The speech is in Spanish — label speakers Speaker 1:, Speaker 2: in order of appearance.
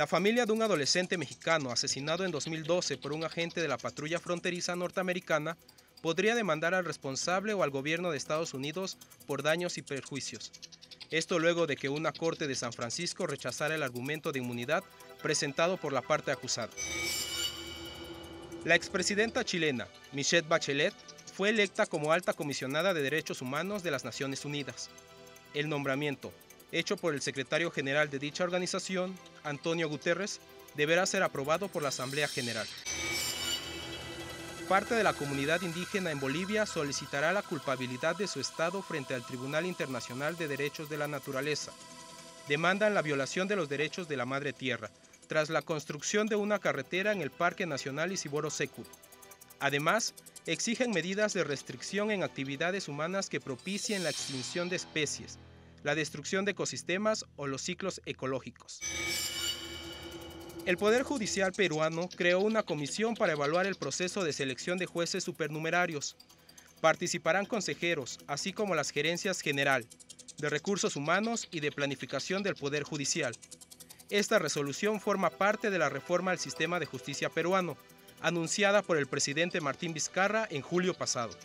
Speaker 1: La familia de un adolescente mexicano asesinado en 2012 por un agente de la patrulla fronteriza norteamericana podría demandar al responsable o al gobierno de Estados Unidos por daños y perjuicios. Esto luego de que una corte de San Francisco rechazara el argumento de inmunidad presentado por la parte acusada. La expresidenta chilena, Michelle Bachelet, fue electa como alta comisionada de Derechos Humanos de las Naciones Unidas. El nombramiento, hecho por el secretario general de dicha organización, Antonio Guterres, deberá ser aprobado por la Asamblea General. Parte de la comunidad indígena en Bolivia solicitará la culpabilidad de su Estado frente al Tribunal Internacional de Derechos de la Naturaleza. Demandan la violación de los derechos de la Madre Tierra, tras la construcción de una carretera en el Parque Nacional Isiboro Secu. Además, exigen medidas de restricción en actividades humanas que propicien la extinción de especies, la destrucción de ecosistemas o los ciclos ecológicos. El Poder Judicial peruano creó una comisión para evaluar el proceso de selección de jueces supernumerarios. Participarán consejeros, así como las gerencias general, de recursos humanos y de planificación del Poder Judicial. Esta resolución forma parte de la reforma al sistema de justicia peruano, anunciada por el presidente Martín Vizcarra en julio pasado.